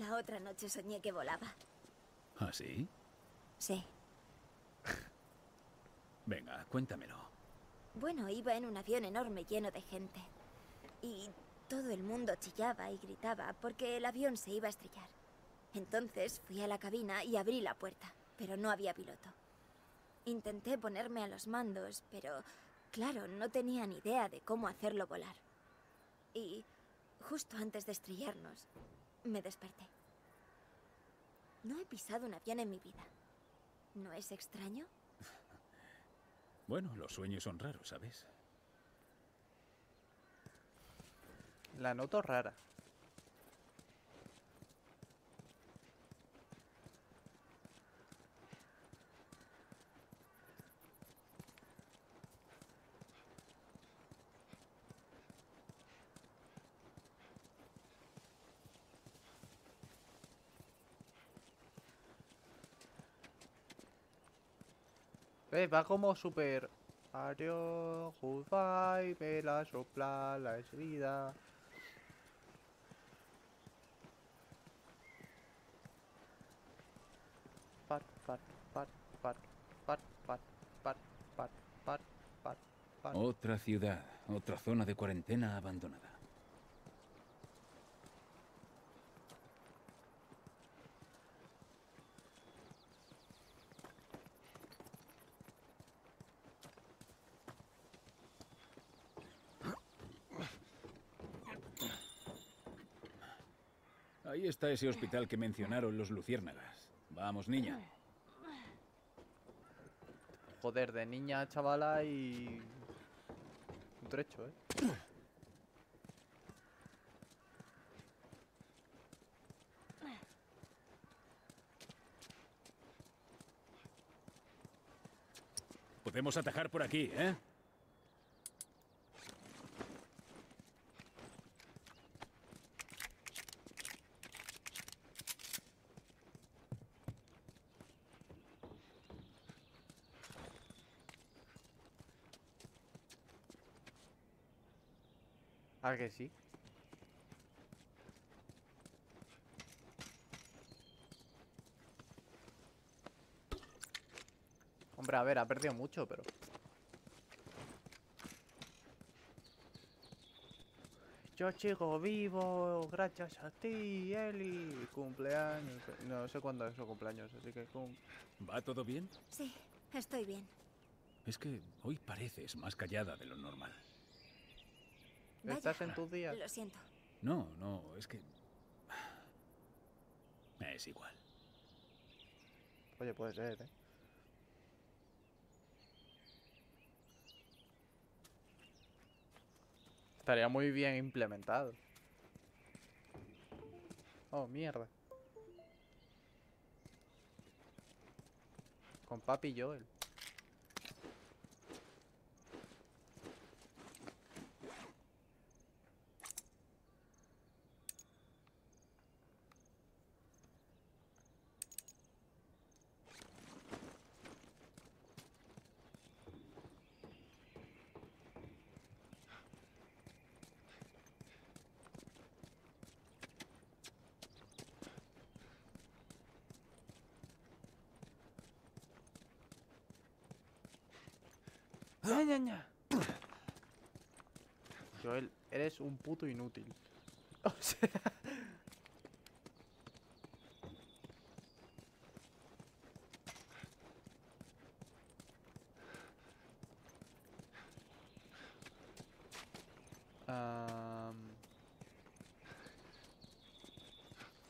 La otra noche soñé que volaba. ¿Ah, sí? Sí. Venga, cuéntamelo. Bueno, iba en un avión enorme lleno de gente. Y todo el mundo chillaba y gritaba porque el avión se iba a estrellar. Entonces fui a la cabina y abrí la puerta, pero no había piloto. Intenté ponerme a los mandos, pero claro, no tenía ni idea de cómo hacerlo volar. Y justo antes de estrellarnos, me desperté. No he pisado un avión en mi vida. ¿No es extraño? Bueno, los sueños son raros, ¿sabes? La noto rara. Eh, va como super... Adiós, goodbye, me la sopla la herida. Pat, pat, pat, pat, pat, pat, pat, pat, pat, pat, pat. Otra ciudad, otra zona de cuarentena abandonada. Ahí está ese hospital que mencionaron los luciérnagas. Vamos, niña. Joder, de niña chavala y... Un trecho, ¿eh? Podemos atajar por aquí, ¿eh? ¿A que sí? Hombre, a ver, ha perdido mucho, pero... Yo sigo vivo, gracias a ti, Eli. Cumpleaños. No sé cuándo es su cumpleaños, así que... cum- ¿Va todo bien? Sí, estoy bien. Es que hoy pareces más callada de lo normal. Vaya, ¿Estás en tus días? Lo siento. No, no, es que... Es igual. Oye, puede ser, ¿eh? Estaría muy bien implementado. Oh, mierda. Con Papi Joel. Joel, eres un puto inútil. O sea...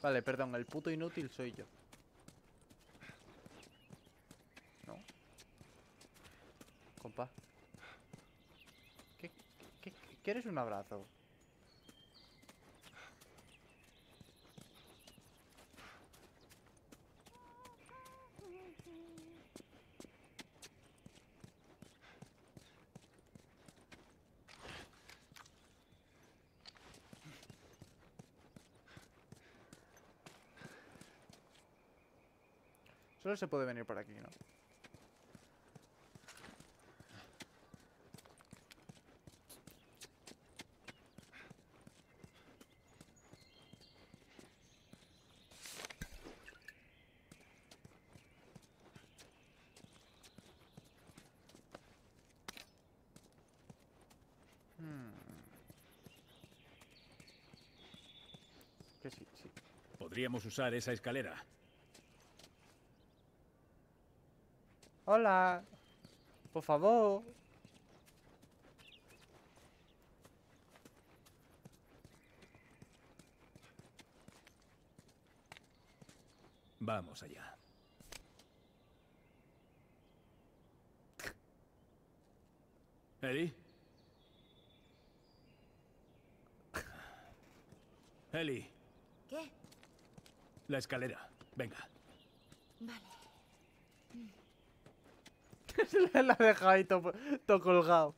Vale, perdón, el puto inútil soy yo. No. Compa. ¿Qué, qué, qué- ¿Quieres un abrazo? Solo se puede venir por aquí, ¿no? Podríamos usar esa escalera. Hola. Por favor. Vamos allá. ¿Eli? Eli. La escalera. Venga. Vale. La ha dejado ahí todo, todo colgado.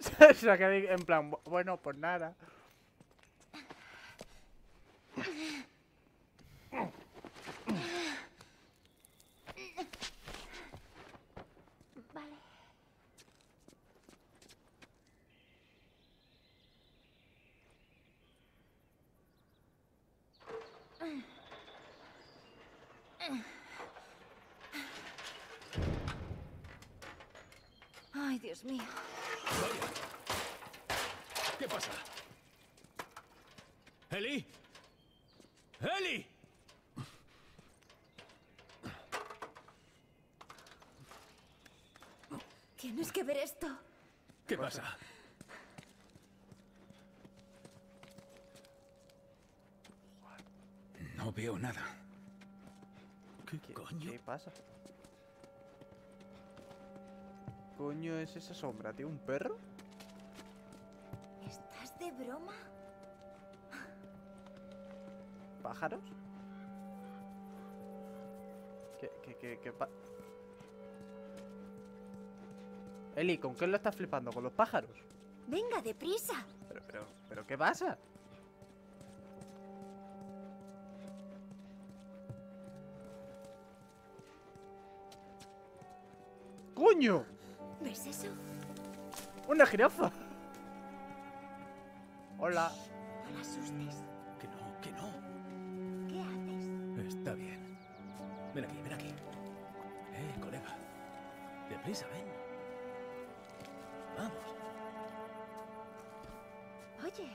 En plan, "Bu- bueno, pues nada. Ay, Dios mío. Vaya. ¿Qué pasa? ¿Eli? ¡Eli! Tienes que ver esto. ¿Qué pasa? No veo nada. ¿Qué ¿Qué, coño? ¿Qué pasa? Coño, es esa sombra, tío? ¿Un perro? ¿Estás de broma? ¿Pájaros? ¿Qué, qué, qué, qué pa- Eli, ¿con qué lo estás flipando? ¿Con los pájaros? Venga, deprisa. Pero, pero, pero, ¿qué pasa? ¡Coño! ¿Ves eso? ¡Una jirafa! Hola. No la asustes. Que no, que no. ¿Qué haces? Está bien. Ven aquí, ven aquí. Eh, colega. Deprisa, ven. Vamos. Oye.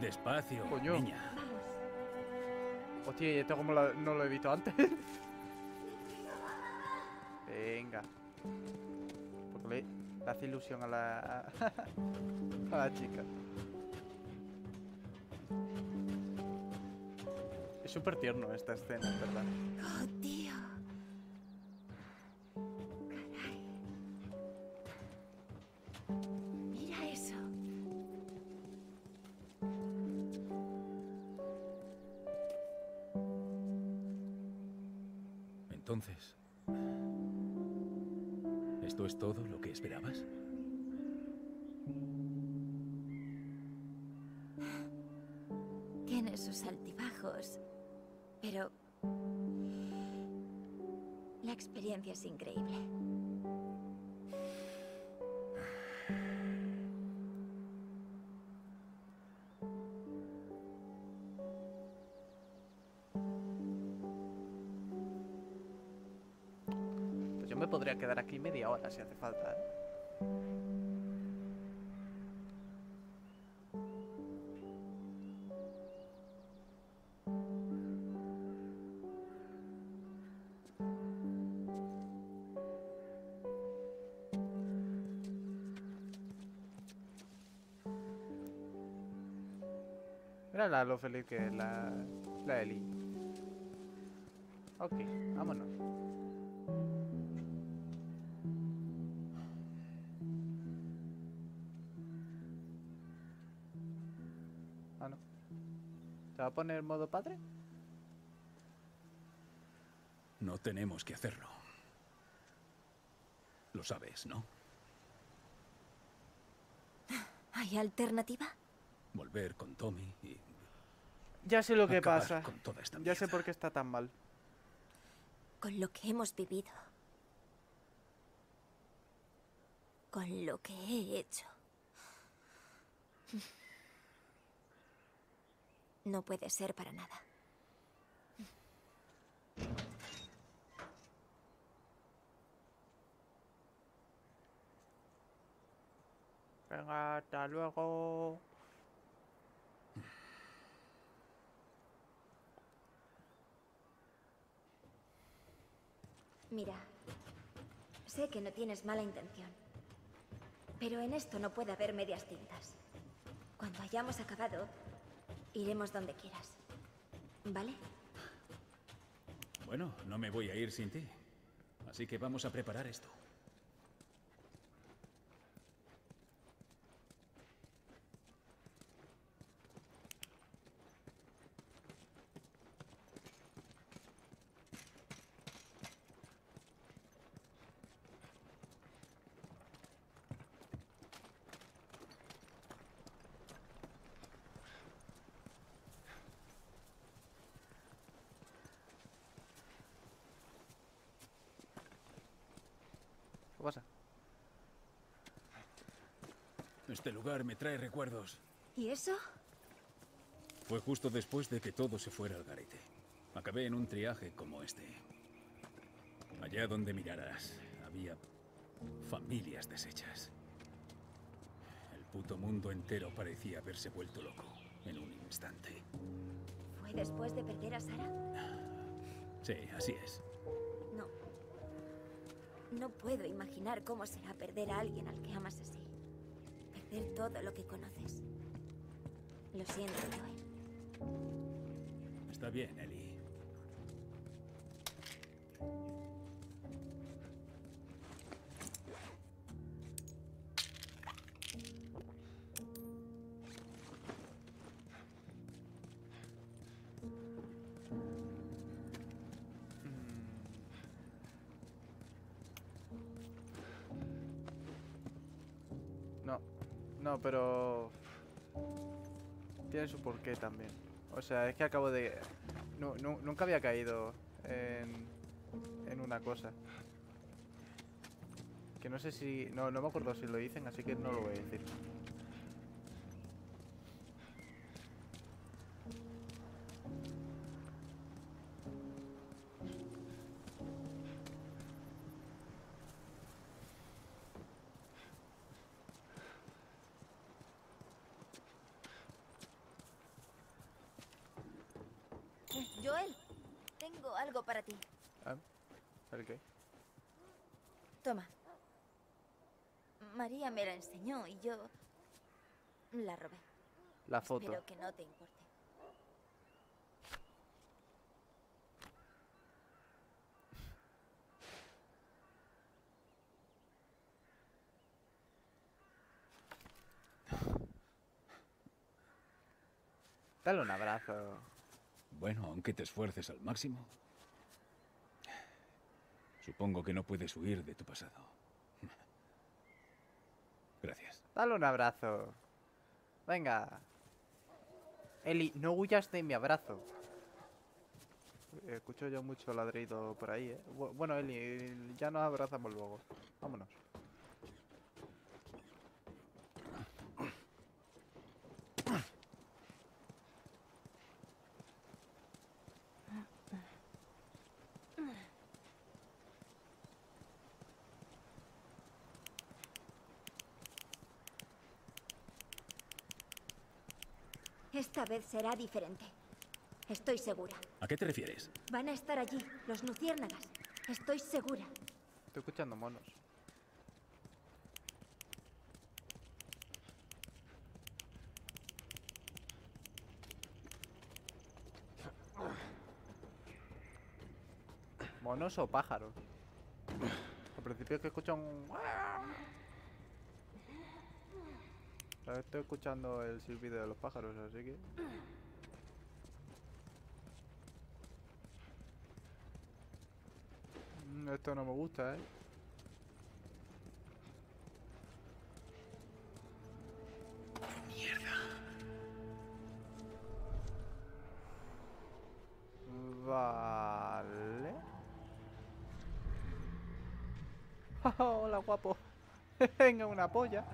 Despacio, Coño. niña. Hostia, ¿y esto como no lo he visto antes? Venga. Porque le, le hace ilusión a la, a la chica. Es súper tierno esta escena, en ¿verdad? Media hora si hace falta, ¿eh? Mira lo feliz que es la, la Eli. Ok, vámonos. Poner modo padre? No tenemos que hacerlo. Lo sabes, ¿no? ¿Hay alternativa? Volver con Tommy y Ya sé lo que pasa. con toda esta Ya sé por qué está tan mal. Con lo que hemos vivido. Con lo que he hecho. no puede ser para nada. Venga, hasta luego. Mira, sé que no tienes mala intención, pero en esto no puede haber medias tintas. Cuando hayamos acabado, iremos donde quieras. ¿Vale? Bueno, no me voy a ir sin ti. Así que vamos a preparar esto. ¿Qué pasa? Este lugar me trae recuerdos. ¿Y eso? Fue justo después de que todo se fuera al garete. Acabé en un triaje como este. Allá donde miraras, había familias deshechas. El puto mundo entero parecía haberse vuelto loco en un instante. ¿Fue después de perder a Sara? Sí, así es. No. Puedo imaginar cómo será perder a alguien al que amas así. Perder todo lo que conoces. Lo siento, Joel. Está bien, Ellie. No, pero tiene su porqué también. O sea, es que acabo de... nu- nu- nunca había caído en, en una cosa. Que no sé si... No, no me acuerdo si lo dicen, así que no lo voy a decir. Tengo algo para ti. ¿Ah? ¿El qué? Toma. María me la enseñó y yo la robé. La foto. Espero que no te importe. Dale un abrazo. Bueno, aunque te esfuerces al máximo. Supongo que no puedes huir de tu pasado. Gracias. Dale un abrazo. Venga. Eli, no huyas de mi abrazo. Escucho yo mucho ladrido por ahí, ¿eh? Bu- Bueno, Eli, ya nos abrazamos luego. Vámonos. Esta vez será diferente. Estoy segura. ¿A qué te refieres? Van a estar allí, los luciérnagas. Estoy segura. Estoy escuchando monos. ¿Monos o pájaros? Al principio es que escucho un... Ahora estoy escuchando el silbido de los pájaros, así que... Mm, Esto no me gusta, ¿eh? Vale. Hola, guapo. Venga, una polla.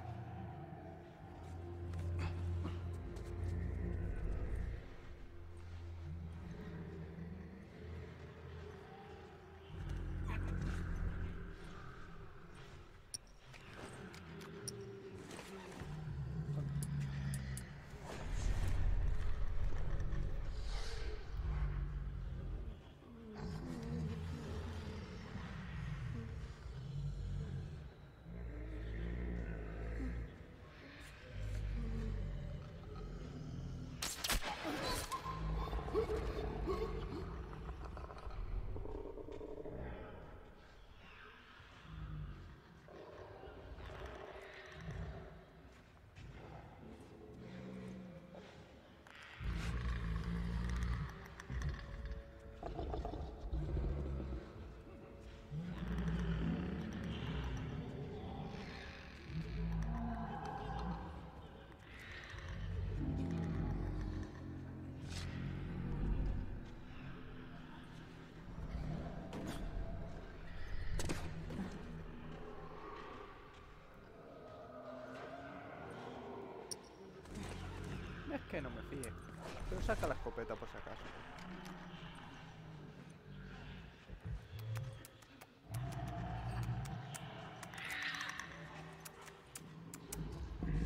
Es que no me fíe. Pero saca la escopeta por si acaso.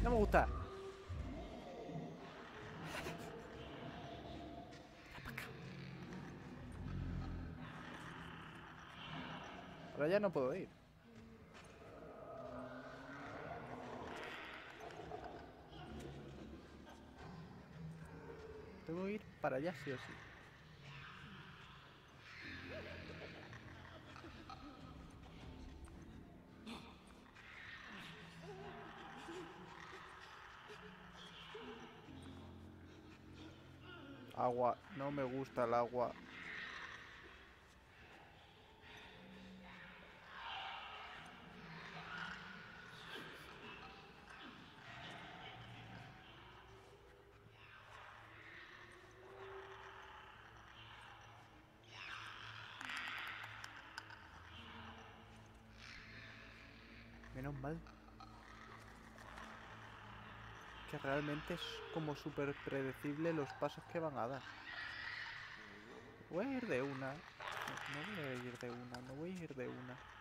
No me gusta. Ahora ya no puedo ir. Tengo que ir para allá sí o sí. Agua, no me gusta el agua. Mal. Que realmente es como súper predecible los pasos que van a dar. Voy a ir de una. No voy a ir de una, no voy a ir de una.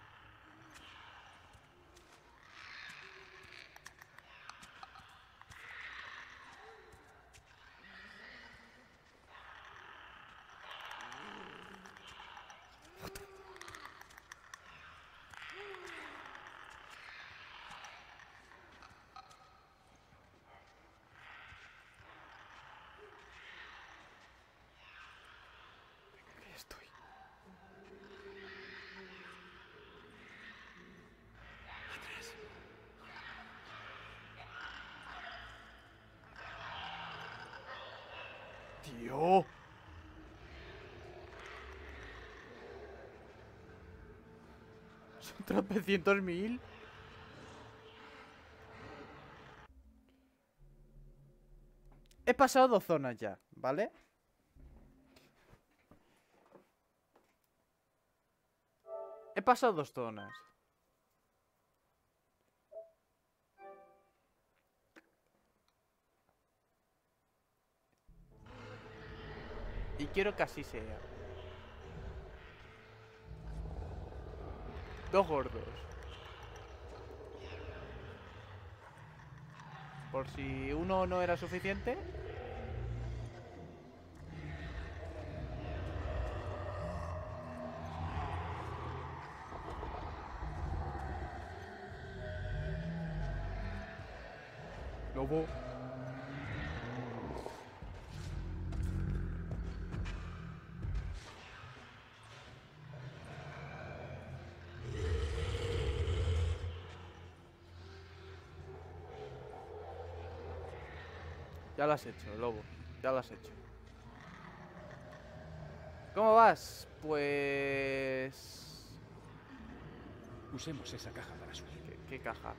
Tío. Son tropecientos mil. He pasado dos zonas ya, ¿vale? He pasado dos zonas. Y quiero que así sea. Dos gordos. Por si uno no era suficiente. Lobo. Ya lo has hecho, lobo. Ya lo has hecho. ¿Cómo vas? Pues... Usemos esa caja para subir. ¿Qué, qué caja?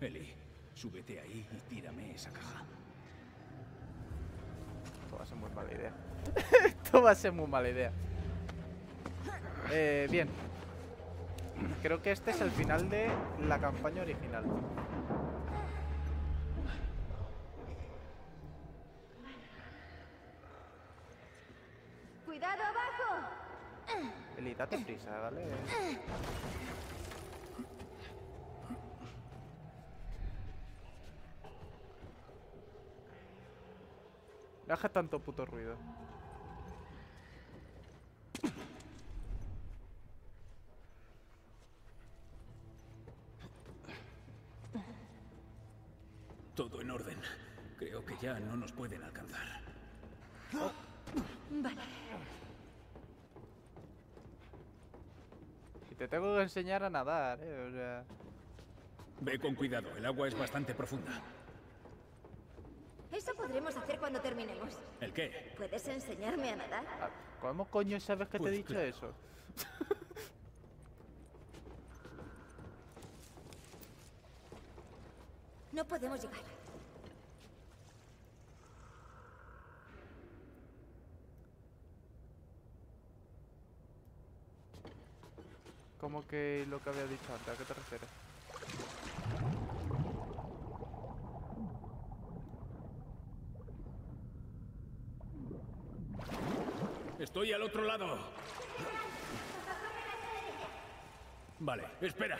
Eli, súbete ahí y tírame esa caja. Esto va a ser muy mala idea. Esto va a ser muy mala idea. Eh, bien. Creo que este es el final de la campaña original. ¡Cuidado abajo! Eli, date prisa, ¿vale? Deja tanto puto ruido. Enseñar a nadar, eh. O sea. Ve con cuidado, el agua es bastante profunda. Eso podremos hacer cuando terminemos. ¿El qué? ¿Puedes enseñarme a nadar? ah, ¿Cómo coño sabes que te he Pues dicho claro. eso? No podemos llegar. ¿Cómo que lo que había dicho antes? ¿A qué te refieres? Estoy al otro lado. Vale, espera.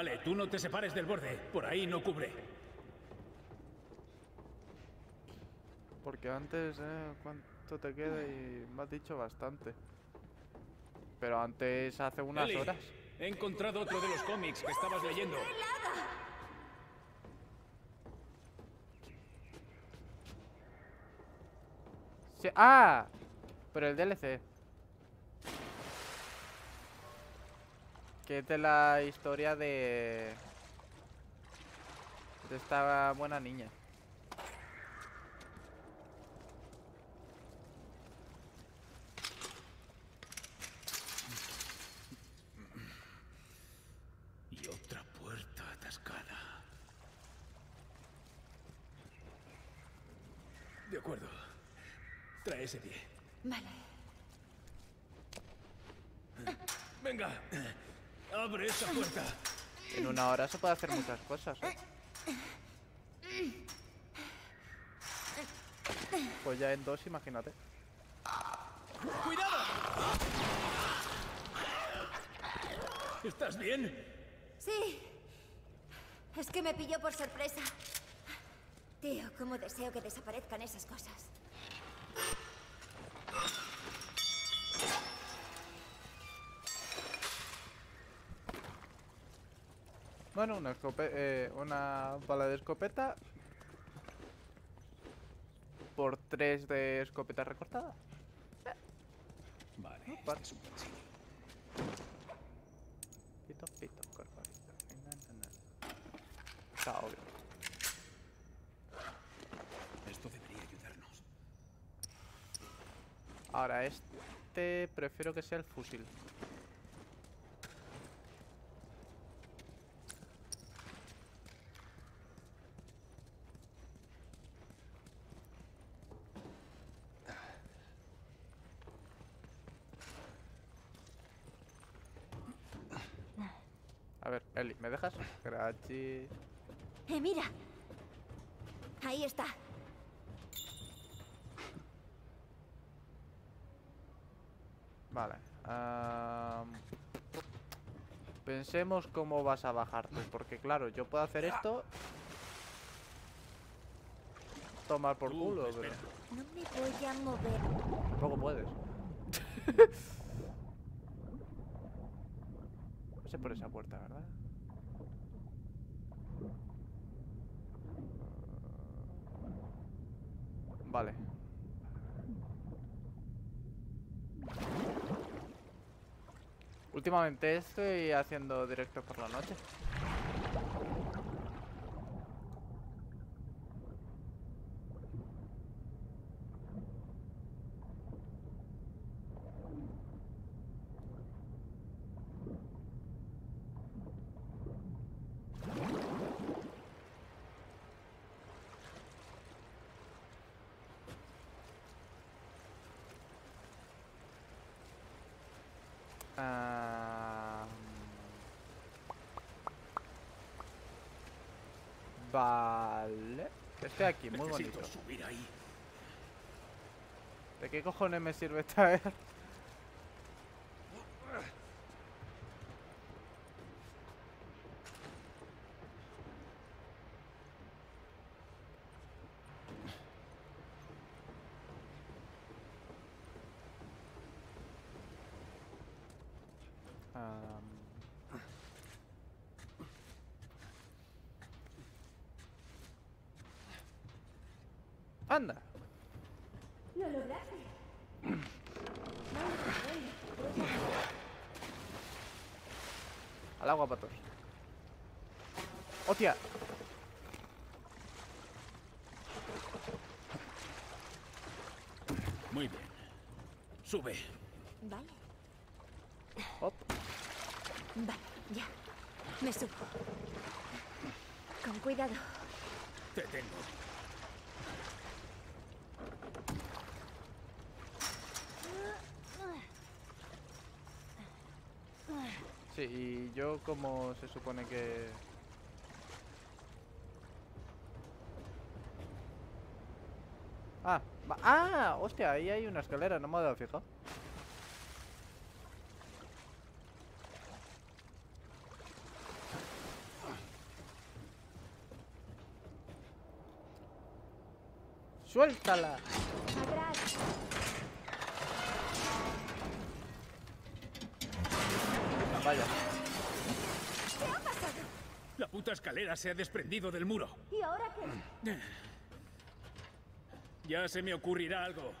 Vale, tú no te separes del borde. Por ahí no cubre. Porque antes, eh, ¿cuánto te queda? Y me has dicho bastante. Pero antes, hace unas Ellie, horas. He encontrado otro de los cómics que estabas leyendo. Sí, ¡Ah! Pero el DLC. Que es de la historia de... De esta buena niña. Y otra puerta atascada. De acuerdo. Trae ese pie. Vale. Venga. Abre esa puerta. En una hora se puede hacer muchas cosas. ¿eh? Pues ya en dos, imagínate. ¡Cuidado! ¿Estás bien? Sí. Es que me pilló por sorpresa. Tío, cómo deseo que desaparezcan esas cosas. Bueno, una eh, una bala de escopeta. Por tres de escopeta recortada. Vale. Vale. este es un sitio. Pito, pito, corporito. Está obvio. Esto debería ayudarnos. Ahora, este prefiero que sea el fusil. A ver, Eli, ¿me dejas? ¡Eh, mira! Ahí está. Vale. pensemos cómo vas a bajarte. Porque claro, yo puedo hacer esto. Tomar por culo, pero. No me voy a mover. tampoco puedes. No sé por esa puerta, ¿verdad? Vale. Últimamente estoy haciendo directos por la noche. Este aquí, muy bonito. Subir ahí. ¿De qué cojones me sirve esta air? Ah, um. Anda. Lo lograste. Al agua, patos. ¡Hostia! Muy bien. Sube. Vale. Hop. Vale, ya. Me subo. Con cuidado. Te tengo. Sí, y yo como se supone que... Ah, ah, hostia, ahí hay una escalera, no me he dado fija. ¡Suéltala! Puta escalera se ha desprendido del muro. ¿Y ahora qué? Ya se me ocurrirá algo.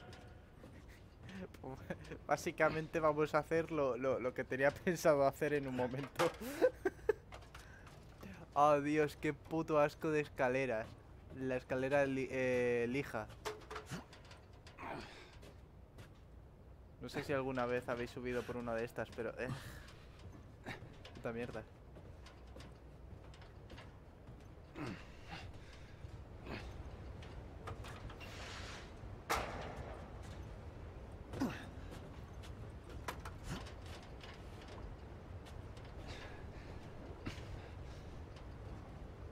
Básicamente vamos a hacer lo, lo- lo que tenía pensado hacer en un momento. oh Dios, qué puto asco de escaleras. La escalera li- eh, lija. No sé si alguna vez habéis subido por una de estas, pero... Eh. Puta mierda.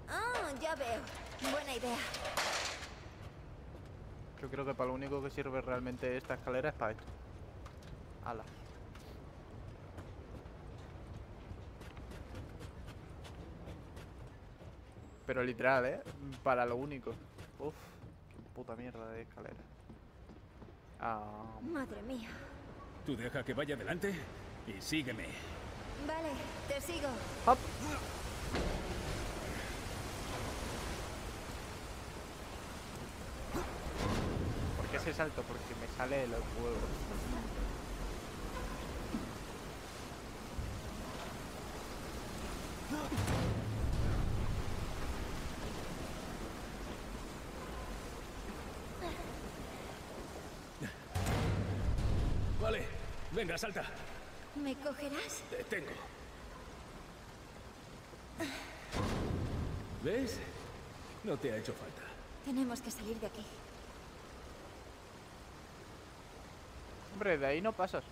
Ah, ya veo. Buena idea. Yo creo que para lo único que sirve realmente esta escalera es para esto. Ala. Pero literal, ¿eh? Para lo único. Uf, qué puta mierda de escalera. Ah, Madre mía. Tú deja que vaya adelante y sígueme. Vale, te sigo. hop. Ese salto? Porque me sale de los huevos. Vale, venga, salta. ¿Me cogerás? Te tengo. ¿Ves? No te ha hecho falta. Tenemos que salir de aquí. Hombre, de ahí no pasas.